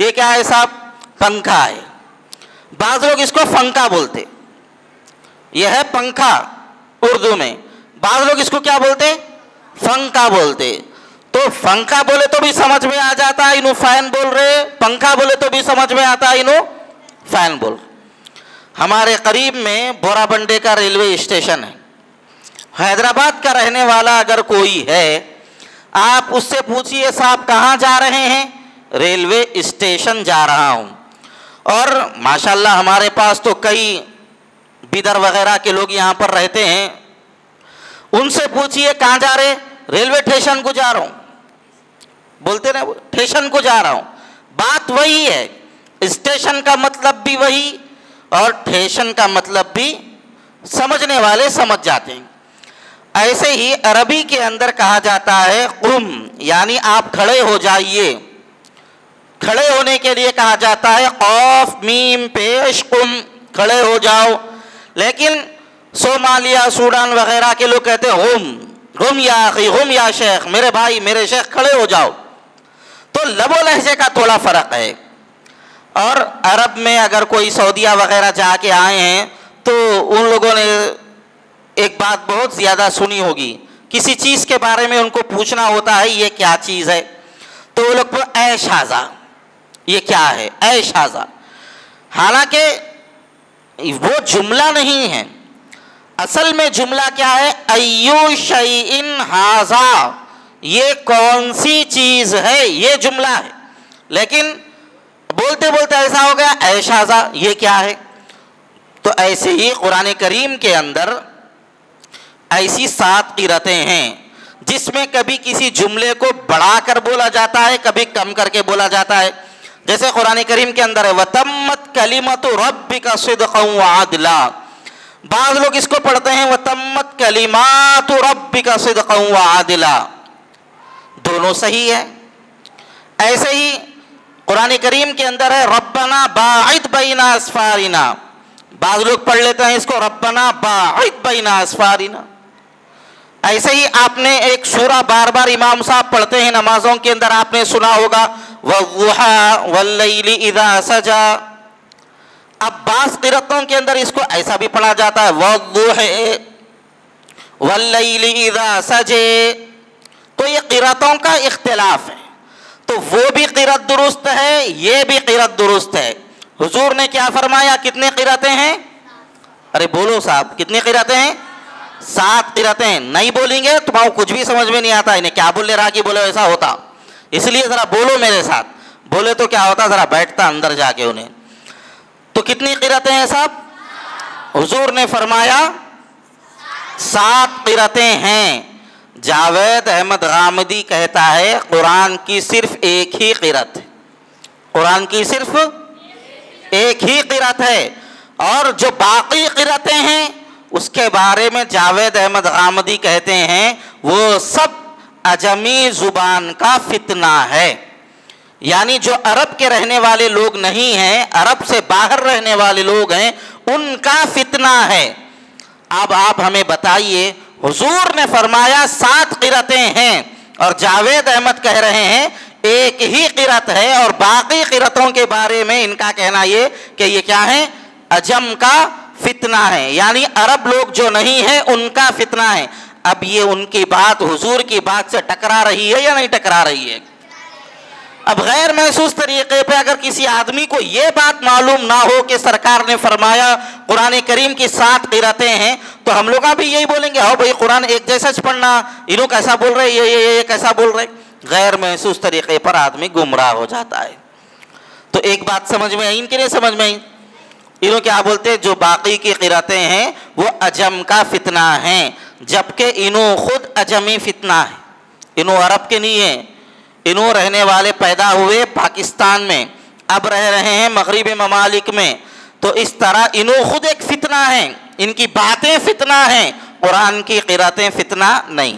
ये क्या है साहब? पंखा है। बाज लोग इसको फंका बोलते। यह है पंखा उर्दू में। बाज लोग इसको क्या बोलते? फंका बोलते। तो फंका बोले तो भी समझ में आ जाता है, इन्हों फ़ैन बोल रहे। पंखा बोले तो भी समझ में आता है, इन्हों फ़ैन बोल। हमारे करीब में बोराबंडे का रेलवे स्टेशन है। हैदराबाद का रहने वाला अगर कोई है, आप उससे पूछिए, साहब कहाँ जा रहे हैं? रेलवे स्टेशन जा रहा हूँ। और माशाल्लाह हमारे पास तो कई बिदर वगैरह के लोग यहाँ पर रहते हैं। उनसे पूछिए, कहाँ जा रहे? रेलवे स्टेशन को जा रहा हूँ। बोलते ना, स्टेशन को जा रहा हूँ। बात वही है, स्टेशन का मतलब भी वही और स्टेशन का मतलब भी समझने वाले समझ जाते हैं। ऐसे ही अरबी के अंदर कहा जाता है कुम यानी आप खड़े हो जाइए। खड़े होने के लिए कहा जाता है, औफ, मीम, पेश, कुम, खड़े हो जाओ। लेकिन सोमालिया, सूडान वगैरह के लोग कहते हैं, हुम हुम या हुम या शेख, मेरे भाई, मेरे शेख, खड़े हो जाओ। तो लबो लहजे का थोड़ा फ़र्क है। और अरब में अगर कोई सऊदिया वगैरह जाके आए हैं तो उन लोगों ने एक बात बहुत ज़्यादा सुनी होगी। किसी चीज़ के बारे में उनको पूछना होता है, ये क्या चीज़ है? तो वो लोग ए शाजा ये क्या है? ए शाजा हालाँकि वो जुमला नहीं है। असल में जुमला क्या है? अयु शईन हाजा, ये कौन सी चीज़ है? ये जुमला है। लेकिन बोलते बोलते ऐसा हो गया ए शाजा ये क्या है? तो ऐसे ही कुरान करीम के अंदर ऐसी सात किरतें हैं, जिसमें कभी किसी जुमले को बढ़ाकर बोला जाता है, कभी कम करके बोला जाता है। जैसे कुरान करीम के अंदर है, वतम्मत कलीमत रब का सिदला बाज लोग इसको पढ़ते हैं, वतम्मत कलीमात रब का सिदला दोनों सही है। ऐसे ही कुरान करीम के अंदर है, रब्बना बाइद बैना असफारिना। बाज लोग पढ़ लेते हैं इसको, रब्बना बाइद बैना असफारिना। ऐसे ही आपने एक सूरा बार बार इमाम साहब पढ़ते हैं, नमाजों के अंदर आपने सुना होगा वल्लैली इदा सजा। अब बास किरतों के अंदर इसको ऐसा भी पढ़ा जाता है, वल्लुहे वल्लैली इदा सजे। तो ये किरतों का इख्तिलाफ है। तो वो भी किरत दुरुस्त है, ये भी किरत दुरुस्त है। हुजूर ने क्या फरमाया, कितने किरतें हैं? अरे बोलो साहब, कितनी किरतें हैं? सात किरतें नहीं बोलेंगे तुम्हारा कुछ भी समझ में नहीं आता, इन्हें क्या बोल कि बोले, ऐसा होता। इसलिए ज़रा बोलो मेरे साथ। बोले तो क्या होता, ज़रा बैठता अंदर जाके उन्हें। तो कितनी किरतें हैं साहब? हुजूर ने फरमाया, सात किरतें हैं। जावेद अहमद गामदी कहता है, कुरान की सिर्फ़ एक ही किरत है। कुरान की सिर्फ़ एक ही किरत है। और जो बाकी किरतें हैं, उसके बारे में जावेद अहमद गामदी कहते हैं, वो सब अजमी ज़ुबान का फितना है। यानी जो अरब के रहने वाले लोग नहीं हैं, अरब से बाहर रहने वाले लोग हैं, उनका फितना है। अब आप हमें बताइए, हुजूर ने फरमाया, सात किरतें हैं और जावेद अहमद कह रहे हैं, एक ही किरत है और बाकी किरतों के बारे में इनका कहना ये कि ये क्या है? अजम का फितना है। यानी अरब लोग जो नहीं है, उनका फितना है। अब ये उनकी बात, हुजूर की बात से टकरा रही है या नहीं टकरा रही है? अब गैर महसूस तरीके पे अगर किसी आदमी को ये बात मालूम ना हो कि सरकार ने फरमाया, कुरान करीम की सात किरतें हैं तो हम लोग भी यही बोलेंगे हो भाई कुरान एक जैसा पढ़ना, इन्हों कैसा बोल रहे, ये ये ये कैसा बोल रहे। गैर महसूस तरीके पर आदमी गुमराह हो जाता है। तो एक बात समझ में आई, इनकी नहीं समझ में आई। इन्हों क्या बोलते हैं? जो बाकी की किरतें हैं, वो अजम का फितना है। जबकि इन्हों खुद अजमी फितना है इन्हों अरब के नहीं है इन्हों रहने वाले पैदा हुए पाकिस्तान में अब रह रहे हैं मगरबी ममालिक में तो इस तरह इन्हों खुद एक फितना है इनकी बातें फितना हैं कुरान की किरातें फितना नहीं